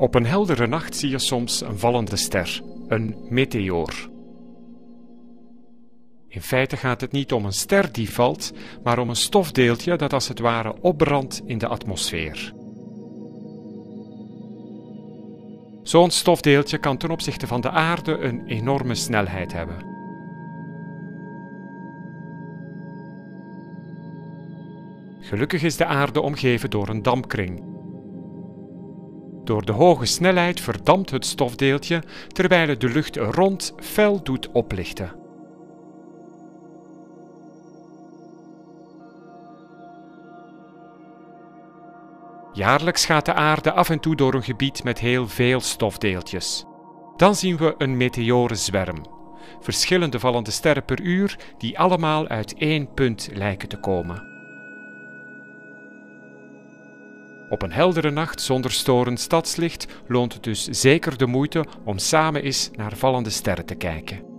Op een heldere nacht zie je soms een vallende ster, een meteoor. In feite gaat het niet om een ster die valt, maar om een stofdeeltje dat als het ware opbrandt in de atmosfeer. Zo'n stofdeeltje kan ten opzichte van de aarde een enorme snelheid hebben. Gelukkig is de aarde omgeven door een dampkring. Door de hoge snelheid verdampt het stofdeeltje terwijl het de lucht rond fel doet oplichten. Jaarlijks gaat de aarde af en toe door een gebied met heel veel stofdeeltjes. Dan zien we een meteorenzwerm, verschillende vallende sterren per uur die allemaal uit één punt lijken te komen. Op een heldere nacht zonder storend stadslicht loont het dus zeker de moeite om samen eens naar vallende sterren te kijken.